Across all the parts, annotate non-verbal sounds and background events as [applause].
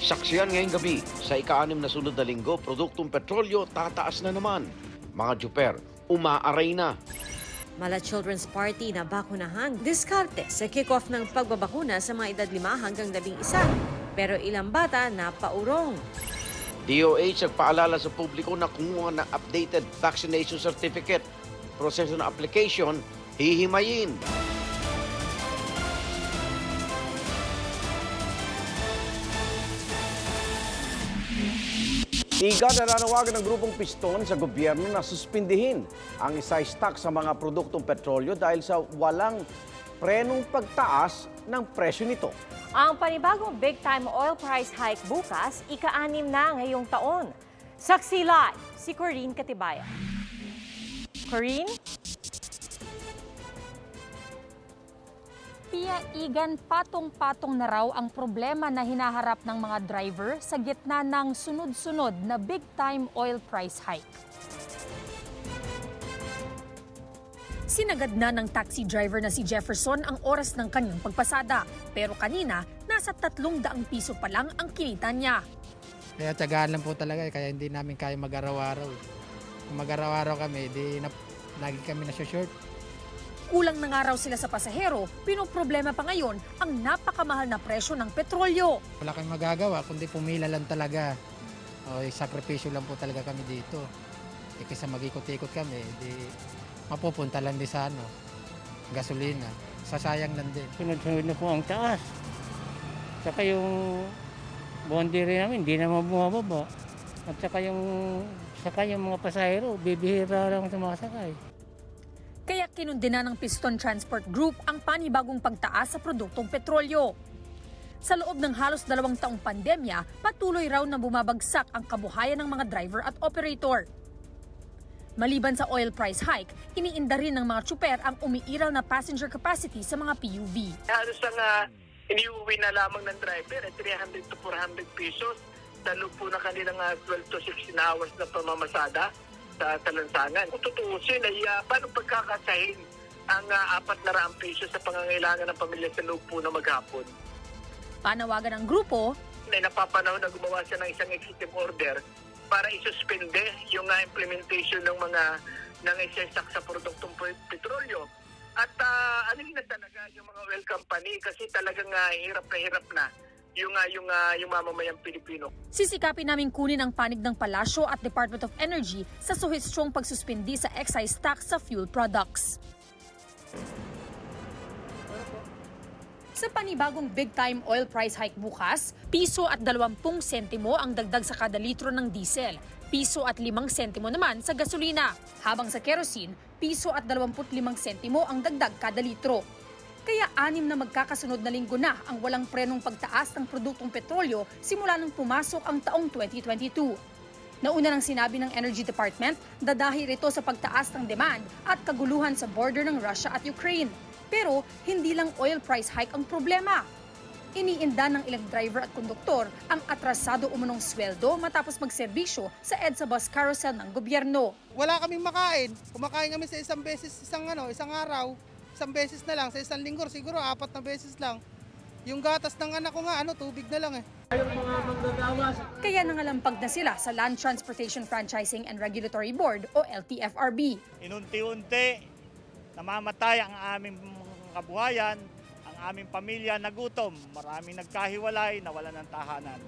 Saksiyan ngayong gabi sa ika-anim na sunod na linggo, produktong petrolyo tataas na naman. Mga juper, umaaray na. Mala Children's Party na bakunahan, diskarte sa kick-off ng pagbabakuna sa mga edad 5 hanggang 11. Pero ilang bata na paurong. DOH nagpaalala sa publiko na kumuha ng updated vaccination certificate. Proseso ng application, hihimayin. Iga nananawagan ng grupong piston sa gobyerno na suspindihin ang isa stock sa mga produktong petrolyo dahil sa walang prenong pagtaas ng presyo nito. Ang panibagong big-time oil price hike bukas, ika-anim na ngayong taon. Saksi live si Corinne Katibayan. Corinne? Pia Igan, patong-patong na raw ang problema na hinaharap ng mga driver sa gitna ng sunod-sunod na big-time oil price hike. Sinagad na ng taxi driver na si Jefferson ang oras ng kanyang pagpasada. Pero kanina, nasa 300 piso pa lang ang kinita niya. Kaya tiyagaan lang po talaga, eh, kaya hindi namin kaya mag-araw-araw. Kung mag-araw-araw kami, di na, lagi kami nasa-short. Kulang na nga raw sila sa pasahero, pinoproblema pa ngayon ang napakamahal na presyo ng petrolyo. Wala kami magagawa, kundi pumila lang talaga. O, eh, sakripisyo lang po talaga kami dito. Eh, kaysa mag-ikot-ikot kami, di mapupunta lang din sa ano, gasolina. Sasayang lang din. Sunod-sunod na po ang taas. Saka yung bondi rin namin, hindi naman bumababa. At saka yung, saka yung mga pasahero, bibihira lang sumasakay. Kinundina ng Piston Transport Group ang panibagong pagtaas sa produktong petrolyo. Sa loob ng halos dalawang taong pandemya, patuloy raw na bumabagsak ang kabuhayan ng mga driver at operator. Maliban sa oil price hike, iniinda rin ng mga tsuper ang umiiral na passenger capacity sa mga PUV. halos ang uh, iniuwi na lamang ng driver at 300 to 400 pesos sa po ng kanilang uh, 12 to 16 hours na pamamasada sa talansangan. Kung tutuusin ay uh, paano pagkakasahin ang uh, 400 pesos sa pangangailangan ng pamilya sa loob po na maghapon. Panawagan ng grupo, Na napapanahon na gumawa siya ng isang executive order para isuspende yung uh, implementation ng mga ng isesak sa produktong pe- petrolyo. At uh, ano na talaga yung mga oil company kasi talagang uh, hirap na hirap na yung uh, yung uh, yung mamamayang Pilipino. sisikapin namin kunin ang panig ng Palasyo at Department of Energy sa suhistrong pagsuspindi sa excise tax sa fuel products. Sa panibagong big-time oil price hike bukas, piso at 20 sentimo ang dagdag sa kada litro ng diesel, piso at 5 sentimo naman sa gasolina, habang sa kerosene, piso at 25 sentimo ang dagdag kada litro. Kaya anim na magkakasunod na linggo na ang walang prenong pagtaas ng produktong petrolyo simula nang pumasok ang taong 2022. Nauna nang sinabi ng Energy Department, dadahil ito sa pagtaas ng demand at kaguluhan sa border ng Russia at Ukraine. Pero hindi lang oil price hike ang problema. Iniinda ng ilang driver at konduktor ang atrasado umunong sweldo matapos magserbisyo sa EDSA bus carousel ng gobyerno. wala kaming makain. Kumakain kami sa isang beses, isang ano, isang araw. Isang beses na lang. Sa isang linggo, siguro apat na beses lang. Yung gatas ng anak ko nga, ano, tubig na lang eh. Kaya nangalampag na sila sa Land Transportation Franchising and Regulatory Board o LTFRB. inunti-unti namamatay ang aming kabuhayan, ang aming pamilya nagutom. Maraming nagkahiwalay, nawalan ng tahanan.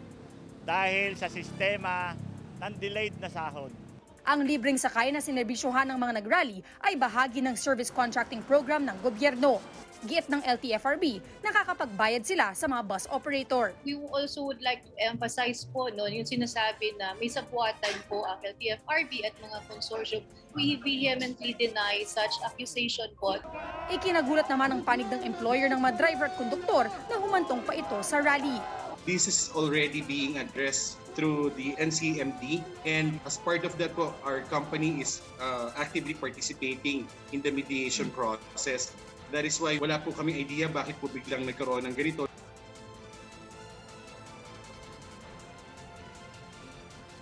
Dahil sa sistema ng delayed na sahod. Ang libreng sakay na sinerbisyohan ng mga nagrally ay bahagi ng service contracting program ng gobyerno. Giit ng LTFRB, nakakapagbayad sila sa mga bus operator. we also would like to emphasize po no, yung sinasabi na may sapuatan po ang LTFRB at mga consortium. We vehemently deny such accusation po. Ikinagulat naman ang panig ng employer ng mga driver at konduktor na humantong pa ito sa rally. This is already being addressed through the NCMD and as part of that po, our company is uh, actively participating in the mediation process. That is why wala po kaming idea bakit po biglang nagkaroon ng ganito.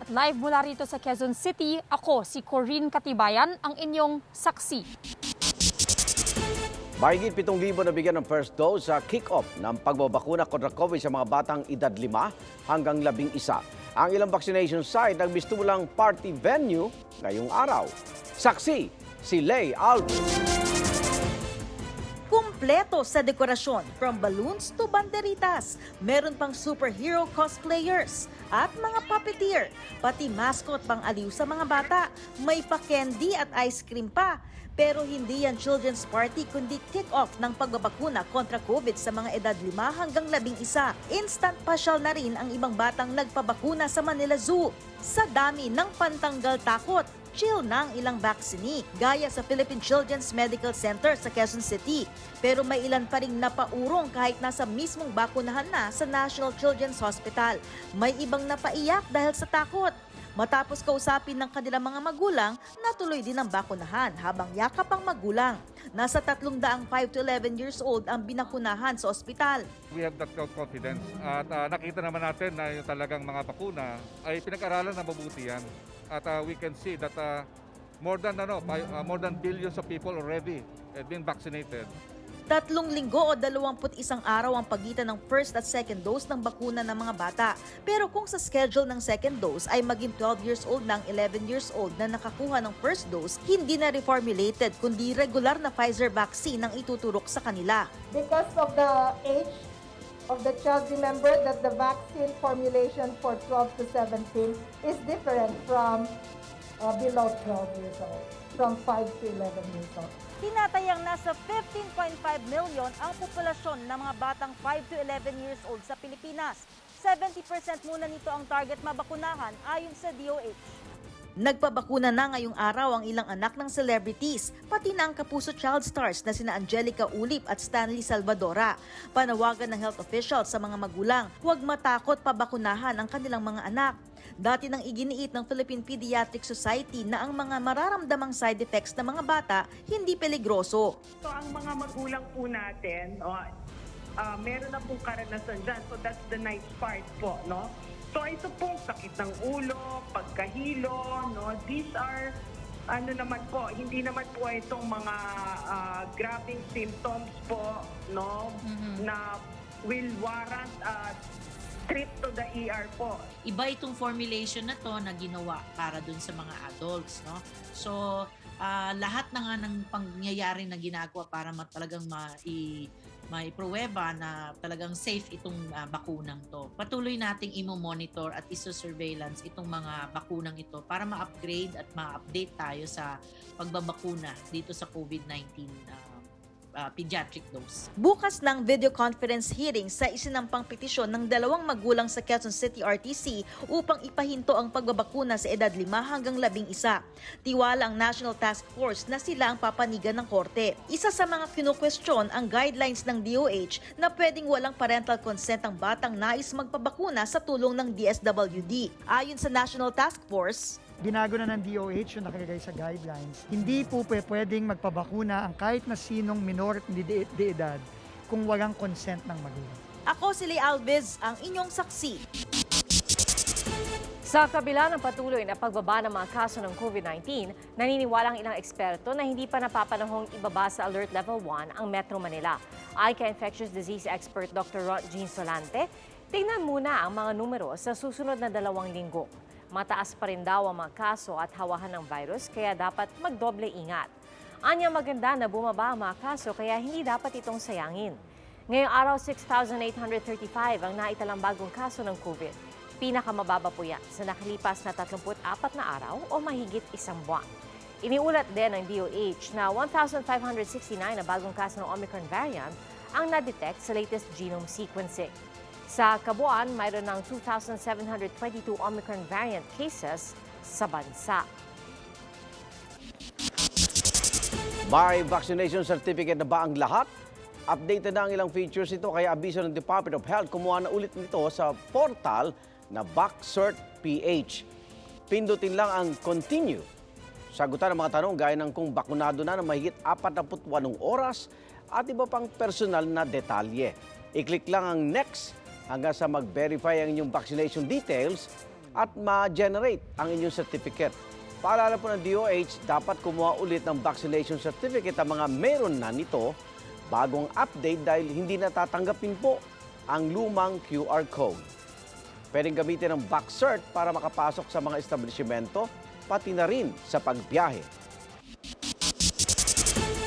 At live mula rito sa Quezon City, ako si Corinne Katibayan, ang inyong saksi. Mahigit 7,000 na bigyan ng first dose sa kick-off ng pagbabakuna kontra COVID sa mga batang edad 5 hanggang 11. Ang ilang vaccination site ang mistulang party venue ngayong araw. Saksi, si Lay Alves. Kumpleto sa dekorasyon from balloons to banderitas. Meron pang superhero cosplayers at mga puppeteer. Pati mascot pang aliw sa mga bata. May pa-candy at ice cream pa. Pero hindi yan children's party kundi kick-off ng pagbabakuna kontra COVID sa mga edad 5 hanggang 11. Instant pasyal na rin ang ibang batang nagpabakuna sa Manila Zoo. Sa dami ng pantanggal takot, chill na ang ilang vaccine, gaya sa Philippine Children's Medical Center sa Quezon City. Pero may ilan pa ring napaurong kahit nasa mismong bakunahan na sa National Children's Hospital. May ibang napaiyak dahil sa takot. Matapos kausapin ng kanilang mga magulang, natuloy din ang bakunahan habang yakap ang magulang. Nasa 300 5 to 11 years old ang binakunahan sa ospital. We have that confidence at ah, nakita naman natin na yung talagang mga bakuna ay pinag-aralan na mabuti yan. At ah, we can see that ah, more than ano, ah, more than billions of people already have been vaccinated. Tatlong linggo o 21 araw ang pagitan ng first at second dose ng bakuna ng mga bata. Pero kung sa schedule ng second dose ay maging 12 years old ng 11 years old na nakakuha ng first dose, hindi na reformulated kundi regular na Pfizer vaccine ang ituturok sa kanila. because of the age of the child, remember that the vaccine formulation for 12 to 17 is different from uh, below 12 years old, from 5 to 11 years old. Tinatayang nasa 15.5 million ang populasyon ng mga batang 5 to 11 years old sa Pilipinas. 70% muna nito ang target mabakunahan ayon sa DOH. Nagpabakuna na ngayong araw ang ilang anak ng celebrities, pati na ang kapuso child stars na sina Angelica Ulip at Stanley Salvadora. Panawagan ng health officials sa mga magulang, huwag matakot pabakunahan ang kanilang mga anak. Dati nang iginiit ng Philippine Pediatric Society na ang mga mararamdamang side effects ng mga bata hindi peligroso. So ang mga magulang po natin, o, ah, meron na pong karanasan dyan. So that's the nice part po, no? So ito pong sakit ng ulo, pagkahilo, no? These are ano naman po, hindi naman po itong mga ah, grabing symptoms po, no? Na will warrant a trip to the ER po. iba itong formulation na to na ginawa para dun sa mga adults, no? So, ah, lahat na nga ng pangyayari na ginagawa para ma- talagang mai maipruweba na talagang safe itong ah, bakunang to. Patuloy nating imo-monitor at iso-surveillance itong mga bakunang ito para ma-upgrade at ma-update tayo sa pagbabakuna dito sa COVID-19 ah, ah, pediatric dose. Bukas ng video conference hearing sa isinampang petisyon ng dalawang magulang sa Quezon City RTC upang ipahinto ang pagbabakuna sa edad 5 hanggang 11. Tiwala ang National Task Force na sila ang papanigan ng korte. Isa sa mga kinu-question ang guidelines ng DOH na pwedeng walang parental consent ang batang nais magpabakuna sa tulong ng DSWD. Ayon sa National Task Force, binago na ng DOH yung nakalagay sa guidelines. Hindi po pwe- pwedeng magpabakuna ang kahit na sinong minor at hindi de, de edad kung walang consent ng magulang. ako si Lee Alves, ang inyong saksi. Sa kabila ng patuloy na pagbaba ng mga kaso ng COVID-19, naniniwala ang ilang eksperto na hindi pa napapanahong ibaba sa Alert Level 1 ang Metro Manila. Ay kay infectious disease expert Dr. Ron Jean Solante, tingnan muna ang mga numero sa susunod na dalawang linggo. Mataas pa rin daw ang mga kaso at hawahan ng virus kaya dapat magdoble ingat. Anya maganda na bumaba ang mga kaso kaya hindi dapat itong sayangin. Ngayong araw, 6,835 ang naitalang bagong kaso ng COVID. Pinakamababa po yan sa nakalipas na 34 na araw o mahigit isang buwan. Iniulat din ng DOH na 1,569 na bagong kaso ng Omicron variant ang na-detect sa latest genome sequencing. Sa kabuuan, mayroon ng 2,722 Omicron variant cases sa bansa. May vaccination certificate na ba ang lahat? Updated na ang ilang features ito kaya abiso ng Department of Health kumuha na ulit nito sa portal na VacCert PH. Pindutin lang ang continue. Sagutan ang mga tanong gaya ng kung bakunado na ng mahigit 48 oras at iba pang personal na detalye. I-click lang ang next hanggang sa mag-verify ang inyong vaccination details at ma-generate ang inyong certificate. Paalala po ng DOH, dapat kumuha ulit ng vaccination certificate ang mga meron na nito bagong update dahil hindi natatanggapin po ang lumang QR code. Pwedeng gamitin ang BackCert para makapasok sa mga establishmento, pati na rin sa pagbiyahe.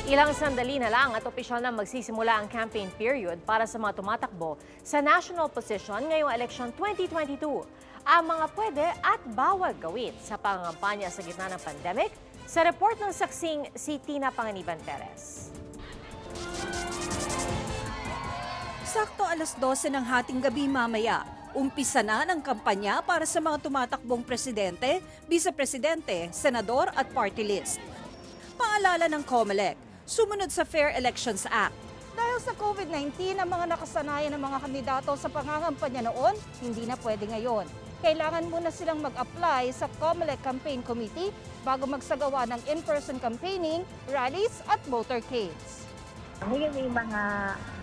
Ilang sandali na lang at opisyal na magsisimula ang campaign period para sa mga tumatakbo sa national position ngayong election 2022. Ang mga pwede at bawal gawin sa pangangampanya sa gitna ng pandemic sa report ng saksing si Tina Panganiban Perez. Sakto alas 12 ng hating gabi mamaya, umpisa na ng kampanya para sa mga tumatakbong presidente, vice-presidente, senador at party list. Paalala ng COMELEC, sumunod sa Fair Elections Act. Dahil sa COVID-19, ang mga nakasanayan ng mga kandidato sa pangangampanya noon, hindi na pwede ngayon. Kailangan muna silang mag-apply sa COMELEC Campaign Committee bago magsagawa ng in-person campaigning, rallies at motorcades. Ngayon may mga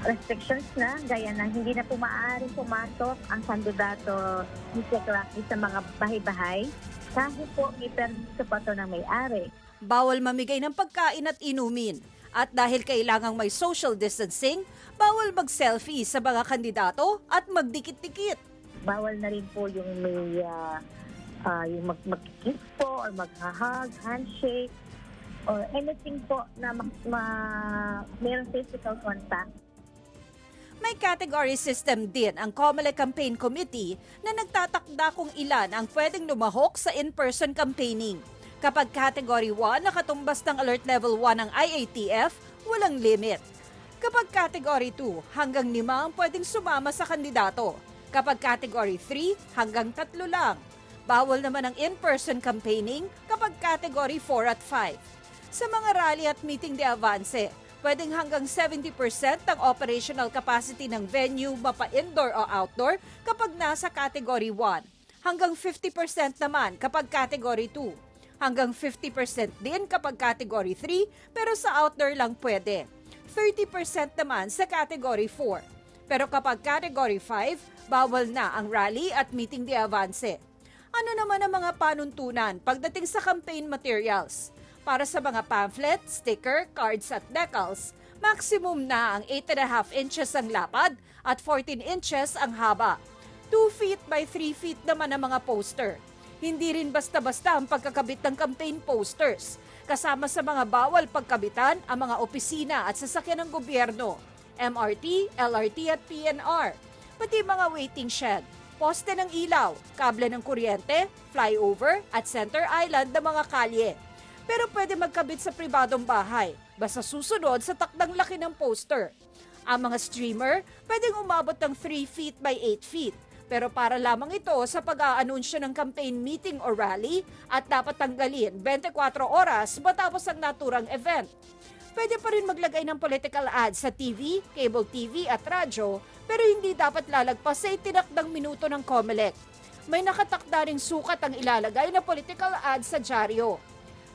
restrictions na, gaya na hindi na po maaaring pumasok ang kandidato ni Sekraki sa mga bahay-bahay kahit po may permiso pa to ng may-ari. Bawal mamigay ng pagkain at inumin. At dahil kailangang may social distancing, bawal mag-selfie sa mga kandidato at magdikit-dikit. Bawal na rin po yung may ah, ah, yung mag mag-kiss po or mag-hug, handshake or anything po na ma- ma- mayroong physical contact. May category system din ang COMELEC Campaign Committee na nagtatakda kung ilan ang pwedeng lumahok sa in-person campaigning. Kapag Category 1 nakatumbas ng Alert Level 1 ng IATF, walang limit. Kapag Category 2, hanggang 5 ang pwedeng sumama sa kandidato. Kapag Category 3, hanggang tatlo lang. Bawal naman ang in-person campaigning kapag Category 4 at 5. Sa mga rally at meeting de avance, pwedeng hanggang 70% ng operational capacity ng venue mapa-indoor o outdoor kapag nasa Category 1. Hanggang 50% naman kapag Category 2. Hanggang 50% din kapag Category 3 pero sa outdoor lang pwede. 30% naman sa Category 4. Pero kapag Category 5, bawal na ang rally at meeting de avance. Ano naman ang mga panuntunan pagdating sa campaign materials? Para sa mga pamphlet, sticker, cards at decals, maximum na ang 8.5 inches ang lapad at 14 inches ang haba. 2 feet by 3 feet naman ang mga poster. Hindi rin basta-basta ang pagkakabit ng campaign posters. Kasama sa mga bawal pagkabitan ang mga opisina at sasakyan ng gobyerno, MRT, LRT at PNR, pati mga waiting shed, poste ng ilaw, kable ng kuryente, flyover at center island ng mga kalye. Pero pwede magkabit sa pribadong bahay, basta susunod sa takdang laki ng poster. Ang mga streamer pwedeng umabot ng 3 feet by 8 feet, pero para lamang ito sa pag-aanunsyo ng campaign meeting o rally at dapat tanggalin 24 oras matapos ang naturang event. Pwede pa rin maglagay ng political ads sa TV, cable TV at radyo pero hindi dapat lalagpas sa itinakdang minuto ng COMELEC. May nakatakda ring sukat ang ilalagay na political ads sa dyaryo.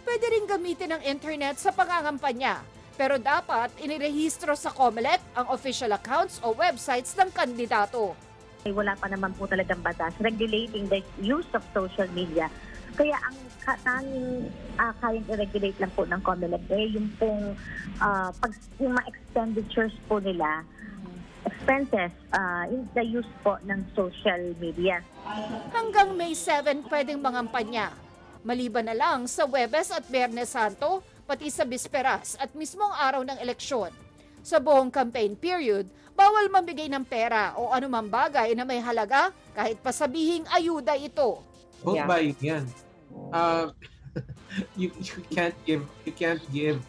Pwede rin gamitin ang internet sa pangangampanya pero dapat inirehistro sa COMELEC ang official accounts o websites ng kandidato. Wala pa naman po talagang batas regulating the use of social media. Kaya ang tanging uh, kayang i-regulate lang po ng COMELEC eh yung pong ah, pag, yung mga expenditures po nila, expenses, ah, in the use po ng social media. Hanggang May 7 pwedeng mangampanya. Maliban na lang sa Webes at Biyernes Santo, pati sa Bisperas at mismong araw ng eleksyon. Sa buong campaign period, bawal mamigay ng pera o anumang bagay na may halaga kahit pasabihing ayuda ito. Vote buying yan. Uh, [laughs] you, you can't give you can't give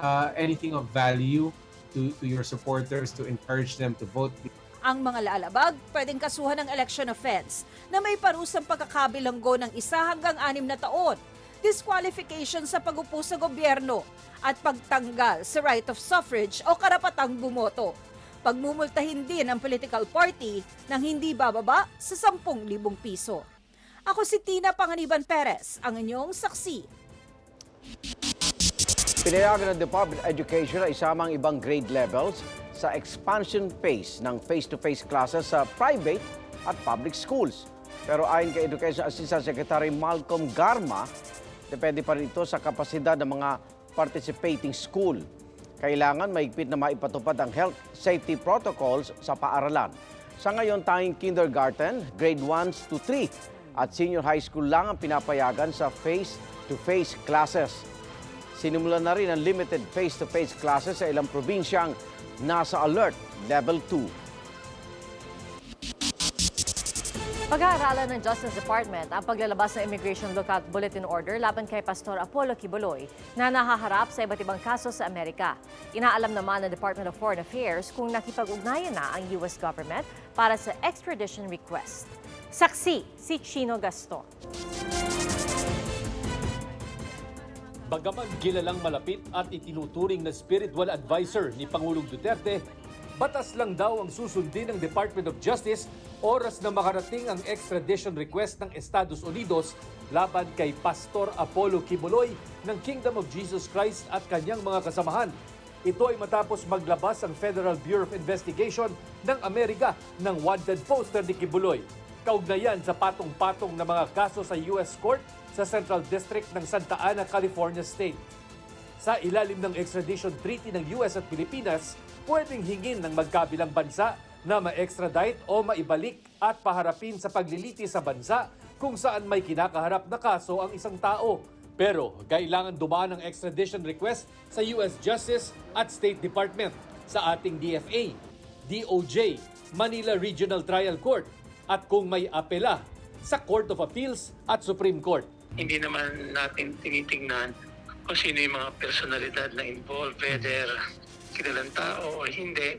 uh, anything of value to, to your supporters to encourage them to vote. Ang mga lalabag pwedeng kasuhan ng election offense na may parusang pagkakabilanggo ng isa hanggang anim na taon, disqualification sa pagupo sa gobyerno, at pagtanggal sa right of suffrage o karapatang bumoto. Pagmumultahin din ang political party ng hindi bababa sa 10,000 piso. Ako si Tina Panganiban Perez, ang inyong saksi. Pinayagan ng Department of Education na isama ang ibang grade levels sa expansion phase ng face-to-face classes sa private at public schools. Pero ayon kay Education Assistant Secretary Malcolm Garma, depende pa rin ito sa kapasidad ng mga participating school. Kailangan maigpit na maipatupad ang health safety protocols sa paaralan. Sa ngayon, tanging kindergarten, grade 1 to 3 at senior high school lang ang pinapayagan sa face-to-face classes. Sinimulan na rin ang limited face-to-face classes sa ilang probinsyang nasa alert level 2. Pag-aaralan ng Justice Department ang paglalabas ng Immigration Lookout Bulletin Order laban kay Pastor Apollo Kibuloy na nahaharap sa iba't ibang kaso sa Amerika. Inaalam naman ng Department of Foreign Affairs kung nakipag-ugnayan na ang U.S. government para sa extradition request. Saksi si Chino Gaston. Bagaman kilalang malapit at itinuturing na spiritual advisor ni Pangulong Duterte, batas lang daw ang susundin ng Department of Justice oras na makarating ang extradition request ng Estados Unidos laban kay Pastor Apollo Kibuloy ng Kingdom of Jesus Christ at kanyang mga kasamahan. Ito ay matapos maglabas ang Federal Bureau of Investigation ng Amerika ng wanted poster ni Kibuloy. Kaugnayan sa patong-patong na mga kaso sa US Court sa Central District ng Santa Ana, California State. Sa ilalim ng extradition treaty ng US at Pilipinas, pwedeng hingin ng magkabilang bansa na ma-extradite o maibalik at paharapin sa pagliliti sa bansa kung saan may kinakaharap na kaso ang isang tao. Pero kailangan dumaan ang extradition request sa US Justice at State Department, sa ating DFA, DOJ, Manila Regional Trial Court, at kung may apela sa Court of Appeals at Supreme Court. Hindi naman natin tinitingnan kung sino yung mga personalidad na involved, whether kilalang tao o hindi.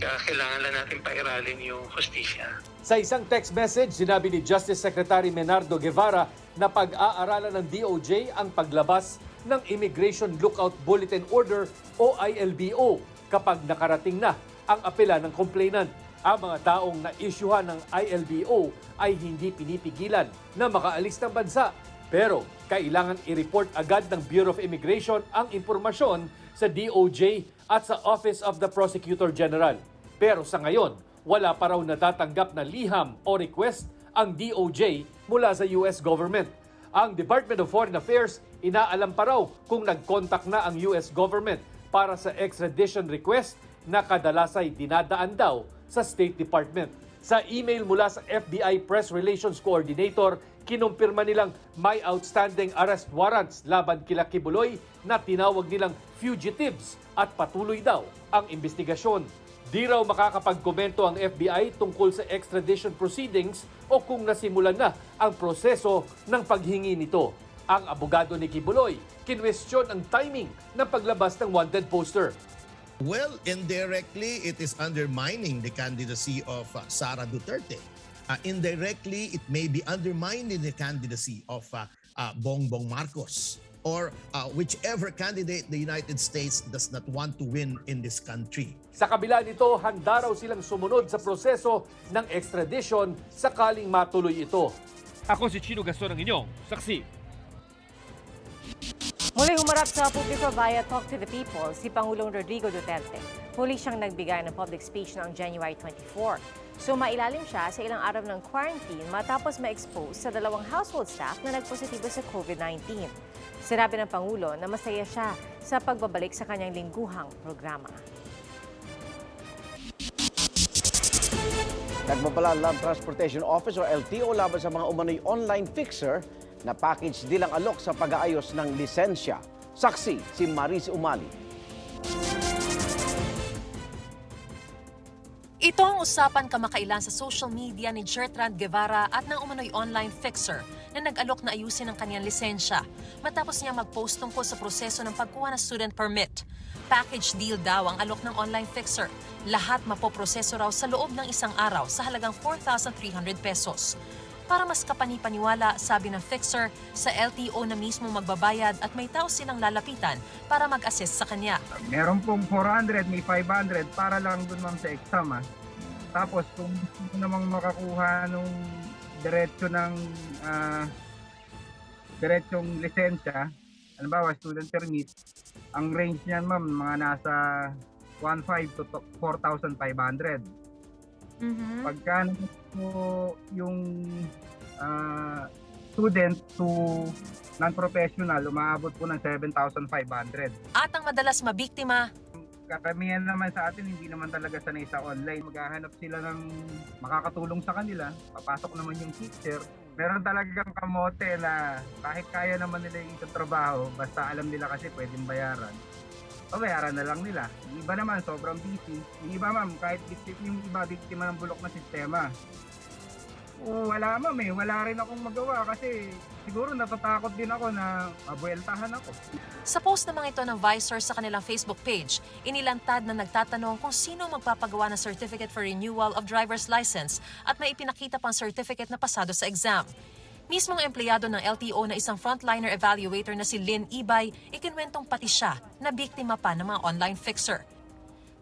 Kaya kailangan lang natin pairalin yung hostisya. Sa isang text message, sinabi ni Justice Secretary Menardo Guevara na pag-aaralan ng DOJ ang paglabas ng Immigration Lookout Bulletin Order o ILBO kapag nakarating na ang apela ng complainant. Ang mga taong na-issuehan ng ILBO ay hindi pinipigilan na makaalis ng bansa. Pero kailangan i-report agad ng Bureau of Immigration ang impormasyon sa DOJ at sa Office of the Prosecutor General. Pero sa ngayon, wala pa raw natatanggap na liham o request ang DOJ mula sa US government. Ang Department of Foreign Affairs inaalam pa raw kung nag-contact na ang US government para sa extradition request na kadalas ay dinadaan daw sa State Department. Sa email mula sa FBI Press Relations Coordinator, kinumpirma nilang may outstanding arrest warrants laban kila Kibuloy na tinawag nilang fugitives at patuloy daw ang investigasyon. Di raw makakapagkomento ang FBI tungkol sa extradition proceedings o kung nasimulan na ang proseso ng paghingi nito. Ang abogado ni Kibuloy, kinwestiyon ang timing ng paglabas ng wanted poster. Well, indirectly, it is undermining the candidacy of uh, Sara Duterte. Uh, indirectly, it may be undermining the candidacy of uh, uh, Bongbong Marcos or uh, whichever candidate the United States does not want to win in this country. Sa kabila nito, handa raw silang sumunod sa proseso ng extradition sakaling matuloy ito. Ako si Chino Gaston ang inyong saksi. Muli humarap sa publiko via Talk to the People si Pangulong Rodrigo Duterte. Huli siyang nagbigay ng public speech noong January 24. Sumailalim siya sa ilang araw ng quarantine matapos ma-expose sa dalawang household staff na nagpositibo sa COVID-19. Sinabi ng Pangulo na masaya siya sa pagbabalik sa kanyang lingguhang programa. Nagbabala Land Transportation Office o LTO laban sa mga umano'y online fixer na package dilang alok sa pag-aayos ng lisensya. Saksi si Maris Umali. Ito ang usapan kamakailan sa social media ni Gertrude Guevara at ng umano'y online fixer na nag-alok na ayusin ang kanyang lisensya matapos niya mag-post tungkol sa proseso ng pagkuha ng student permit. Package deal daw ang alok ng online fixer. Lahat mapoproseso raw sa loob ng isang araw sa halagang 4,300 pesos. Para mas kapanipaniwala, sabi ng fixer, sa LTO na mismo magbabayad at may tao silang lalapitan para mag-assist sa kanya. Meron pong 400, may 500 para lang dun ma'am sa exam ah. Tapos kung gusto mo namang makakuha nung diretso ng ah, diretsong lisensya, halimbawa student permit, ang range niyan ma'am mga nasa 1,500 to to- 4,500. Pagka naman po yung ah, student to non-professional, umaabot po ng 7,500. At ang madalas mabiktima, Karamihan naman sa atin, hindi naman talaga sanay sa online. Maghahanap sila ng makakatulong sa kanila. Papasok naman yung teacher. Meron talagang kamote na kahit kaya naman nila yung isang trabaho, basta alam nila kasi pwedeng bayaran. Babayaran na lang nila. Yung iba naman, sobrang busy. Yung iba ma'am, kahit biktima, yung iba biktima ng bulok na sistema. O wala ma'am eh, wala rin akong magawa kasi siguro natatakot din ako na mabueltahan ako. Sa post naman ito ng Visor sa kanilang Facebook page, inilantad na nagtatanong kung sino magpapagawa ng Certificate for Renewal of Driver's License at may ipinakita pang certificate na pasado sa exam. Mismong empleyado ng LTO na isang frontliner evaluator na si Lynn Ibay, ikinwentong pati siya na biktima pa ng mga online fixer.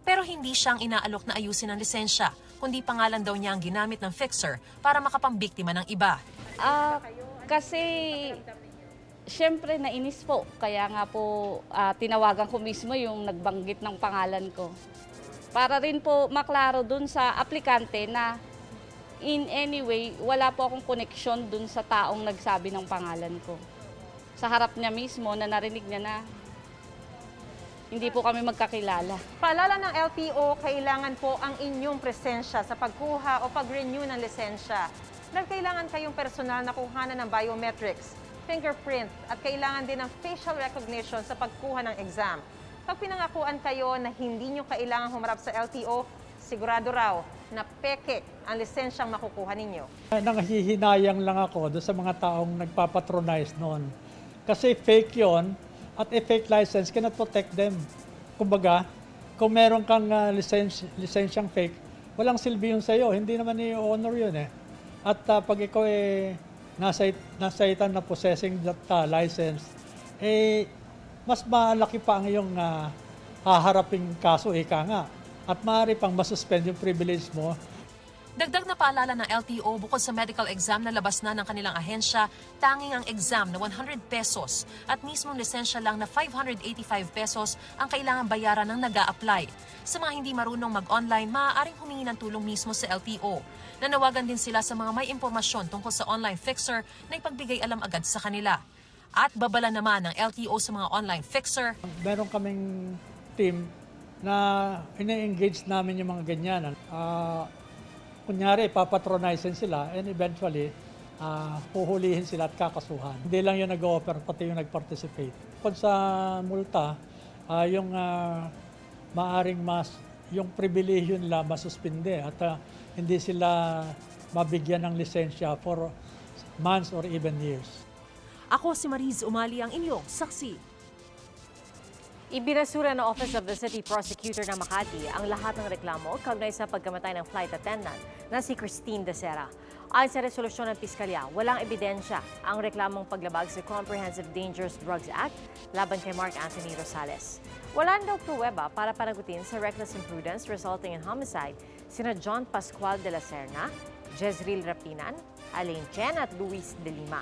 Pero hindi siyang inaalok na ayusin ang lisensya, kundi pangalan daw niya ang ginamit ng fixer para makapambiktima ng iba. Ah, kasi syempre nainis po. Kaya nga po ah, tinawagan ko mismo yung nagbanggit ng pangalan ko. Para rin po maklaro dun sa aplikante na in any way, wala po akong connection dun sa taong nagsabi ng pangalan ko. Sa harap niya mismo na narinig niya na hindi po kami magkakilala. Paalala ng LTO, kailangan po ang inyong presensya sa pagkuha o pag-renew ng lisensya. Dahil kayong personal na kuhanan ng biometrics, fingerprint, at kailangan din ng facial recognition sa pagkuha ng exam. Pag pinangakuan kayo na hindi nyo kailangan humarap sa LTO, sigurado raw na peke ang lisensyang makukuha ninyo. Nanghihinayang lang ako doon sa mga taong nagpapatronize noon. Kasi fake yon at a fake license cannot protect them. Kumbaga, kung meron kang uh, lisens, lisensyang fake, walang silbi yun sa'yo. Hindi naman i-honor yun eh. At uh, pag ikaw eh, nasa, nasaitan na possessing that uh, license, eh, mas malaki pa ang iyong uh, haharaping kaso, ika nga. At maaari pang masuspend yung privilege mo Dagdag na paalala ng LTO bukod sa medical exam na labas na ng kanilang ahensya, tanging ang exam na 100 pesos at mismong lisensya lang na 585 pesos ang kailangan bayaran ng nag apply Sa mga hindi marunong mag-online, maaaring humingi ng tulong mismo sa LTO. Nanawagan din sila sa mga may impormasyon tungkol sa online fixer na ipagbigay alam agad sa kanila. At babala naman ng LTO sa mga online fixer. Meron kaming team na ina-engage namin yung mga ganyan. Uh, kunyari, papatronizen sila and eventually, uh, huhulihin sila at kakasuhan. Hindi lang yung nag-offer, pati yung nag-participate. Kung sa multa, uh, yung uh, maaring mas, yung pribilehyo nila masuspinde at uh, hindi sila mabigyan ng lisensya for months or even years. Ako si Mariz Umali ang inyong saksi. Ibinasura ng Office of the City Prosecutor ng Makati ang lahat ng reklamo kaugnay sa pagkamatay ng flight attendant na si Christine Desera. Ayon sa resolusyon ng Piskalya, walang ebidensya ang reklamong paglabag sa Comprehensive Dangerous Drugs Act laban kay Mark Anthony Rosales. Wala daw pruweba para panagutin sa reckless imprudence resulting in homicide sina John Pascual de la Serna, Jezreel Rapinan, Alain Chen at Luis de Lima.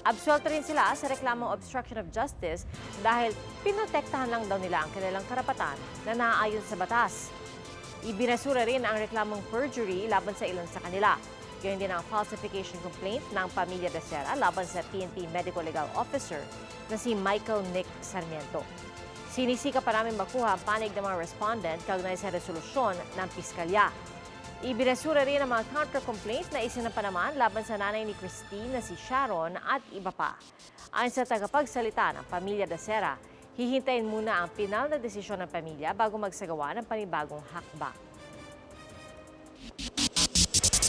Absuelto rin sila sa reklamong obstruction of justice dahil pinotektahan lang daw nila ang kanilang karapatan na naaayon sa batas. Ibinasura rin ang reklamong perjury laban sa ilan sa kanila. Gayun din ang falsification complaint ng pamilya de Serra laban sa PNP Medical Legal Officer na si Michael Nick Sarmiento. Sinisika pa namin makuha ang panig ng mga respondent kaugnay sa resolusyon ng Piskalya. Ibinasura rin ang mga counter-complaint na isinampa naman laban sa nanay ni Christine na si Sharon at iba pa. Ayon sa tagapagsalita ng pamilya Dasera, hihintayin muna ang pinal na desisyon ng pamilya bago magsagawa ng panibagong hakbang.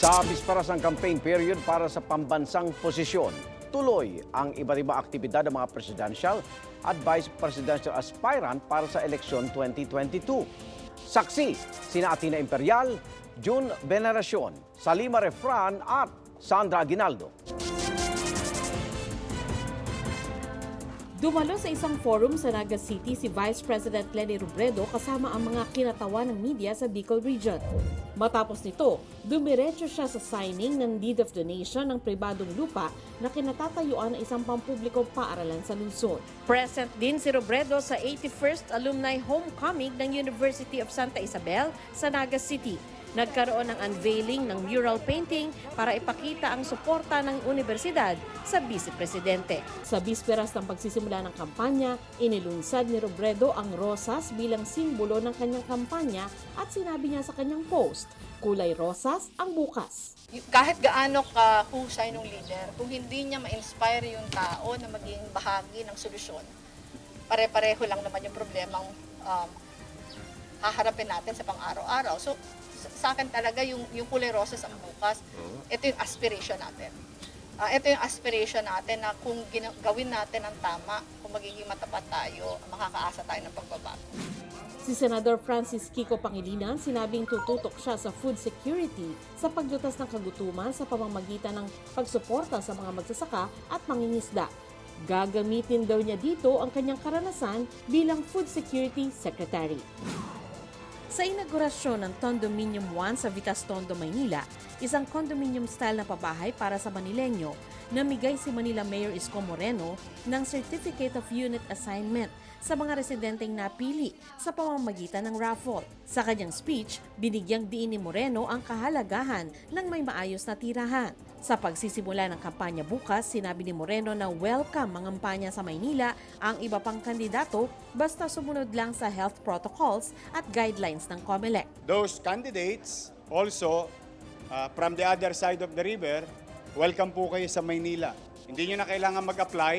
Sa bisparas ng campaign period para sa pambansang posisyon, tuloy ang iba't iba aktibidad ng mga presidential at vice presidential aspirant para sa eleksyon 2022. Saksi, sina Atina Imperial, June Veneracion, Salima Refran at Sandra Aguinaldo. Dumalo sa isang forum sa Naga City si Vice President Lenny Robredo kasama ang mga kinatawa ng media sa Bicol Region. Matapos nito, dumiretso siya sa signing ng Deed of Donation ng pribadong lupa na kinatatayuan ng isang pampublikong paaralan sa Luzon. Present din si Robredo sa 81st Alumni Homecoming ng University of Santa Isabel sa Naga City Nagkaroon ng unveiling ng mural painting para ipakita ang suporta ng universidad sa Vice Presidente. Sa bisperas ng pagsisimula ng kampanya, inilunsad ni Robredo ang rosas bilang simbolo ng kanyang kampanya at sinabi niya sa kanyang post, kulay rosas ang bukas. kahit gaano ka husay ng leader, kung hindi niya ma-inspire yung tao na maging bahagi ng solusyon, pare-pareho lang naman yung problemang um, haharapin natin sa pang-araw-araw. So, sa- akin talaga yung, yung kulay rosas ang bukas. Ito yung aspiration natin. Ah, ito yung aspiration natin na kung gina- gawin natin ang tama, kung magiging matapat tayo, makakaasa tayo ng pagbabago. Si Senador Francis Kiko Pangilinan sinabing tututok siya sa food security sa paglutas ng kagutuman sa pamamagitan ng pagsuporta sa mga magsasaka at mangingisda. Gagamitin daw niya dito ang kanyang karanasan bilang Food Security Secretary. Sa inaugurasyon ng Condominium 1 sa Vitas Tondo, Maynila, isang condominium style na pabahay para sa Manileño, namigay si Manila Mayor Isko Moreno ng Certificate of Unit Assignment sa mga residenteng napili sa pamamagitan ng raffle. Sa kanyang speech, binigyang diin ni Moreno ang kahalagahan ng may maayos na tirahan. Sa pagsisimula ng kampanya bukas, sinabi ni Moreno na welcome mangampanya sa Maynila ang iba pang kandidato basta sumunod lang sa health protocols at guidelines ng COMELEC. those candidates also uh, from the other side of the river, welcome po kayo sa Maynila. Hindi nyo na kailangan mag-apply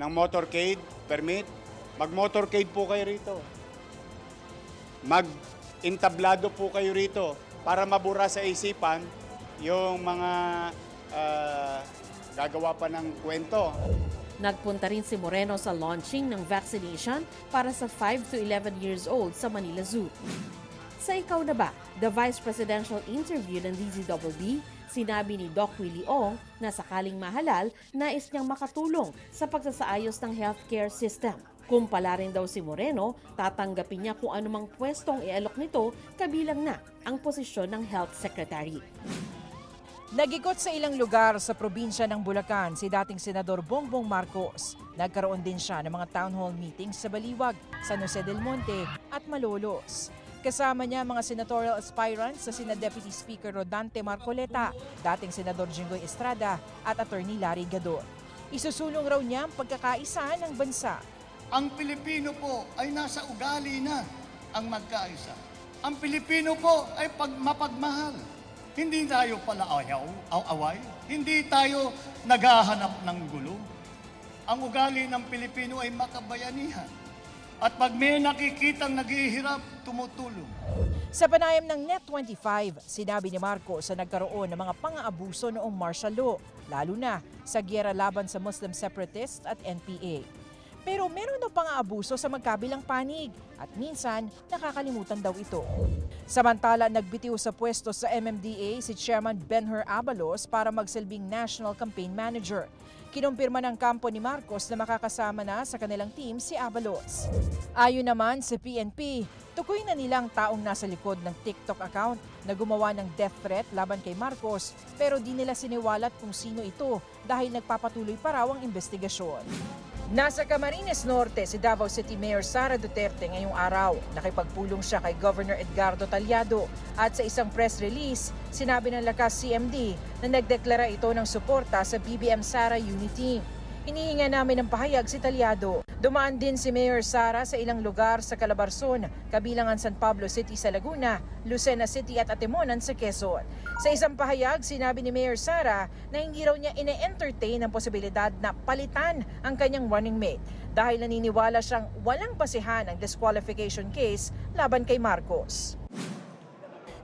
ng motorcade permit. Mag-motorcade po kayo rito. Mag-intablado po kayo rito para mabura sa isipan yung mga uh, gagawa pa ng kwento. Nagpunta rin si Moreno sa launching ng vaccination para sa 5 to 11 years old sa Manila Zoo. Sa ikaw na ba, the Vice Presidential interview ng DZWB, sinabi ni Doc Willie Ong na sakaling mahalal, nais niyang makatulong sa pagsasaayos ng healthcare system. Kung pala rin daw si Moreno, tatanggapin niya kung anumang pwestong ialok nito, kabilang na ang posisyon ng Health Secretary. Nagikot sa ilang lugar sa probinsya ng Bulacan si dating Senador Bongbong Marcos. Nagkaroon din siya ng mga town hall meetings sa Baliwag, San Jose del Monte at Malolos. Kasama niya mga senatorial aspirants sa sina Deputy Speaker Rodante Marcoleta, dating Senador Jinggoy Estrada at Attorney Larry Gadon. Isusulong raw niya ang pagkakaisa ng bansa. Ang Pilipino po ay nasa ugali na ang magkaisa. Ang Pilipino po ay pag mapagmahal. Hindi tayo pala ayaw, away. Hindi tayo naghahanap ng gulo. Ang ugali ng Pilipino ay makabayanihan. At pag may nakikitang naghihirap, tumutulong. Sa panayam ng Net25, sinabi ni Marcos sa nagkaroon ng mga pang-aabuso noong martial law, lalo na sa gyera laban sa Muslim separatist at NPA. Pero meron daw pang-aabuso sa magkabilang panig at minsan nakakalimutan daw ito. Samantala, nagbitiw sa pwesto sa MMDA si Chairman Benher Abalos para magsilbing National Campaign Manager. Kinumpirma ng kampo ni Marcos na makakasama na sa kanilang team si Abalos. Ayon naman sa PNP, tukoy na nilang taong nasa likod ng TikTok account na gumawa ng death threat laban kay Marcos pero di nila siniwalat kung sino ito dahil nagpapatuloy pa raw ang investigasyon. Nasa Camarines Norte si Davao City Mayor Sara Duterte ngayong araw. Nakipagpulong siya kay Governor Edgardo Talyado at sa isang press release, sinabi ng lakas CMD na nagdeklara ito ng suporta sa BBM Sara Unity. Hinihinga namin ng pahayag si Talyado. Dumaan din si Mayor Sara sa ilang lugar sa Calabarzon, kabilang ang San Pablo City sa Laguna, Lucena City at Atimonan sa Quezon. Sa isang pahayag, sinabi ni Mayor Sara na hindi raw niya ine-entertain ang posibilidad na palitan ang kanyang running mate dahil naniniwala siyang walang basihan ang disqualification case laban kay Marcos.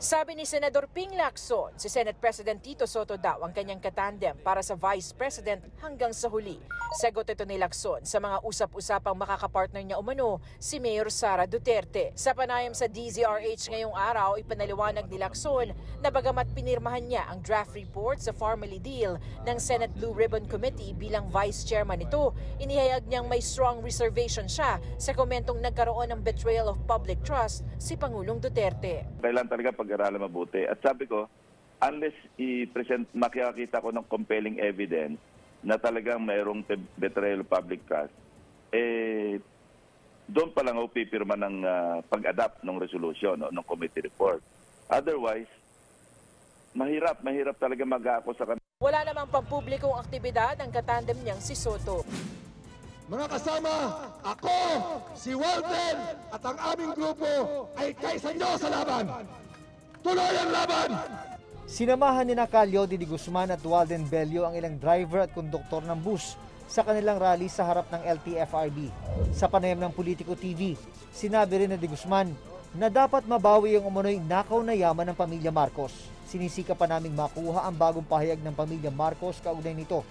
Sabi ni Senador Ping Lacson, si Senate President Tito Soto daw ang kanyang katandem para sa Vice President hanggang sa huli. Sagot ito ni Lacson sa mga usap-usapang makakapartner niya umano si Mayor Sara Duterte. Sa panayam sa DZRH ngayong araw, ipanaliwanag ni Lacson na bagamat pinirmahan niya ang draft report sa family deal ng Senate Blue Ribbon Committee bilang Vice Chairman nito, inihayag niyang may strong reservation siya sa komentong nagkaroon ng betrayal of public trust si Pangulong Duterte. Kailan talaga pag-aralan mabuti. At sabi ko, unless i-present, makikita ko ng compelling evidence na talagang mayroong betrayal of public trust, eh, doon pa lang ako pipirma ng ah, pag-adapt ng resolution o ng committee report. Otherwise, mahirap, mahirap talaga mag-ako sa kanila. Wala namang pampublikong aktibidad ang katandem niyang si Soto. Mga kasama, ako, si Walter at ang aming grupo ay kaysa nyo sa laban. Tuloy ang laban! Sinamahan ni Calio de Guzman at Walden Bello ang ilang driver at konduktor ng bus sa kanilang rally sa harap ng LTFRB. Sa panayam ng Politico TV, sinabi rin na de Guzman na dapat mabawi ang umano'y nakaw na yaman ng pamilya Marcos. Sinisika pa naming makuha ang bagong pahayag ng pamilya Marcos kaugnay nito.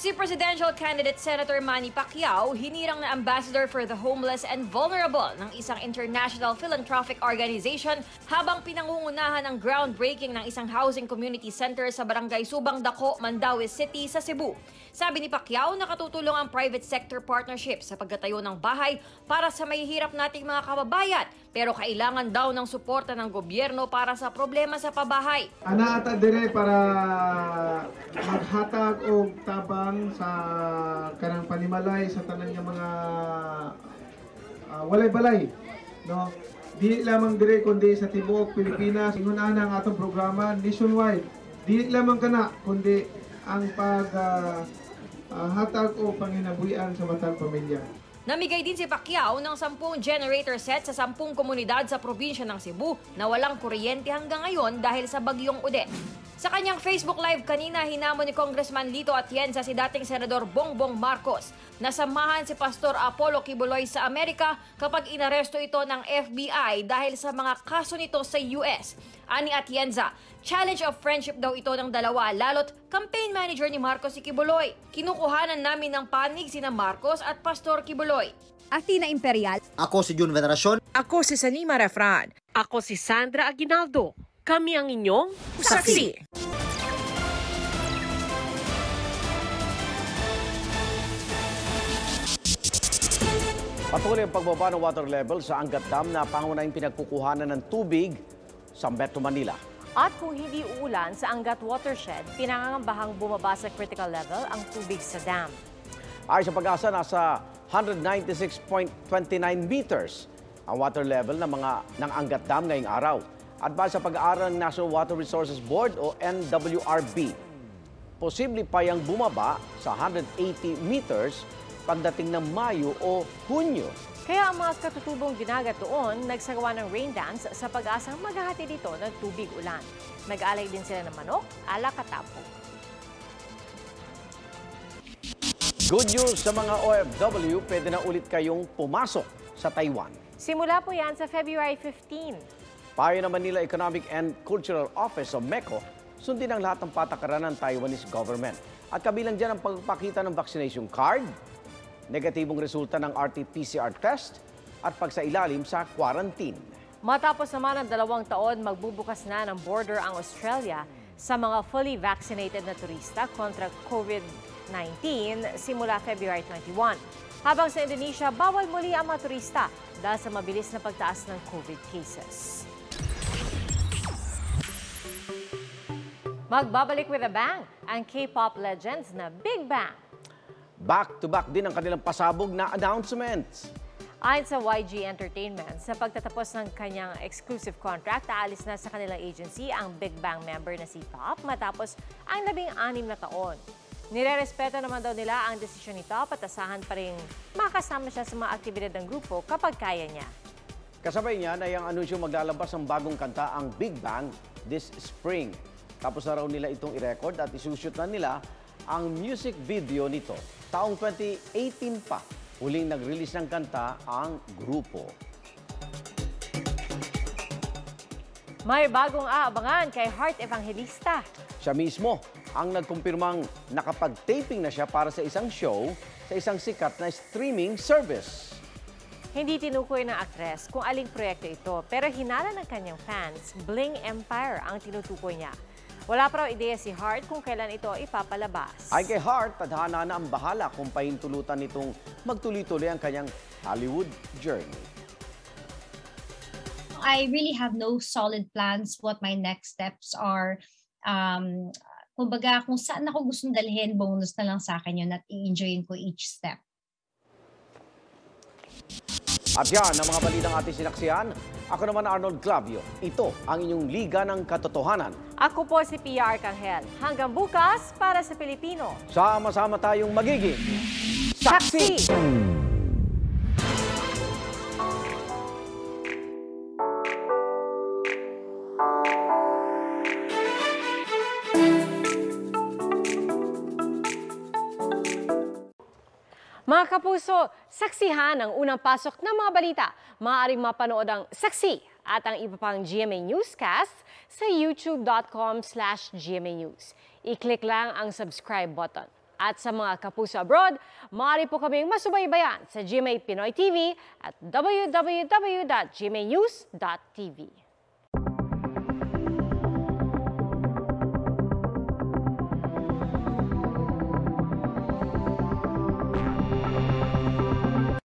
Si presidential candidate Senator Manny Pacquiao hinirang na ambassador for the homeless and vulnerable ng isang international philanthropic organization habang pinangungunahan ang groundbreaking ng isang housing community center sa barangay Subang Dako, Mandaue City sa Cebu. Sabi ni Pacquiao, nakatutulong ang private sector partnership sa pagtatayo ng bahay para sa mahihirap nating mga kababayan pero kailangan daw ng suporta ng gobyerno para sa problema sa pabahay. Ana ata dire para maghatag og tabang sa kanang panimalay sa tanan nga mga ah, walay-balay no? Di lamang dire kundi sa tibuok Pilipinas. Ingon ana ang atong programa nationwide. Di lamang kana kundi ang pag ah, ah, hatag o panginabuhian sa matang pamilya Namigay din si Pacquiao ng 10 generator set sa 10 komunidad sa probinsya ng Cebu na walang kuryente hanggang ngayon dahil sa bagyong Udet. Sa kanyang Facebook Live kanina, hinamon ni Congressman Lito Atienza si dating Senador Bongbong Marcos na samahan si Pastor Apollo Kibuloy sa Amerika kapag inaresto ito ng FBI dahil sa mga kaso nito sa US. Ani Atienza, challenge of friendship daw ito ng dalawa lalo't campaign manager ni Marcos si Kibuloy. Kinukuhanan namin ng panig sina Marcos at Pastor Kibuloy. Athena Imperial. Ako si Jun Veneracion. Ako si Sanima Refran. Ako si Sandra Aguinaldo. Kami ang inyong Saksi. Patuloy ang pagbaba ng water level sa Angat Dam na pangunahing pinagkukuhanan ng tubig sa Metro Manila. At kung hindi uulan sa Angat Watershed, pinangangambahang bumaba sa critical level ang tubig sa dam. Ay sa pag-asa, nasa 196.29 meters ang water level ng mga ng Angat Dam ngayong araw. At base sa pag-aaral ng National Water Resources Board o NWRB, posible pa yang bumaba sa 180 meters pagdating ng Mayo o Hunyo. Kaya ang mga katutubong dinagat doon nagsagawa ng rain dance sa pag-asang maghahati dito ng tubig ulan. Nag-alay din sila ng manok, ala katapo. Good news sa mga OFW, pwede na ulit kayong pumasok sa Taiwan. Simula po yan sa February 15. Payo ng Manila Economic and Cultural Office o MECO, sundin ang lahat ng patakaran ng Taiwanese government. At kabilang dyan ang pagpakita ng vaccination card, negatibong resulta ng RT-PCR test, at pagsailalim sa quarantine. Matapos naman ang dalawang taon, magbubukas na ng border ang Australia sa mga fully vaccinated na turista kontra COVID-19 simula February 21. Habang sa Indonesia, bawal muli ang mga turista dahil sa mabilis na pagtaas ng COVID cases. Magbabalik with a bang ang K-pop legends na Big Bang. Back-to-back din ang kanilang pasabog na announcements. Ayon sa YG Entertainment, sa pagtatapos ng kanyang exclusive contract, aalis na sa kanilang agency ang Big Bang member na si Top matapos ang labing-anim na taon. Nirerespeto naman daw nila ang desisyon ni Top at asahan pa rin makasama siya sa mga aktibidad ng grupo kapag kaya niya. Kasabay niyan ay ang anunsyo maglalabas ng bagong kanta ang Big Bang this spring. Tapos na raw nila itong i-record at isushoot na nila ang music video nito. Taong 2018 pa, huling nag-release ng kanta ang grupo. May bagong aabangan kay Heart Evangelista. Siya mismo ang nagkumpirmang nakapag-taping na siya para sa isang show sa isang sikat na streaming service. Hindi tinukoy ng aktres kung aling proyekto ito, pero hinala ng kanyang fans, Bling Empire ang tinutukoy niya. Wala pa raw ideya si Hart kung kailan ito ipapalabas. Ay kay Hart, tadhana na ang bahala kung pahintulutan nitong magtuloy-tuloy ang kanyang Hollywood journey. I really have no solid plans what my next steps are. Um, kumbaga, kung saan ako gustong dalhin, bonus na lang sa akin yun at i-enjoyin ko each step. At yan, ang mga balitang ating sinaksiyan. Ako naman Arnold Clavio. Ito ang inyong Liga ng Katotohanan. Ako po si PR Arcangel. Hanggang bukas para sa Pilipino. Sama-sama tayong magiging saksi! Mga kapuso, saksihan ang unang pasok ng mga balita. Maaaring mapanood ang saksi at ang iba pang GMA Newscast sa youtube.com slash GMA News. I-click lang ang subscribe button. At sa mga kapuso abroad, maaari po kaming masubaybayan sa GMA Pinoy TV at www.gmanews.tv.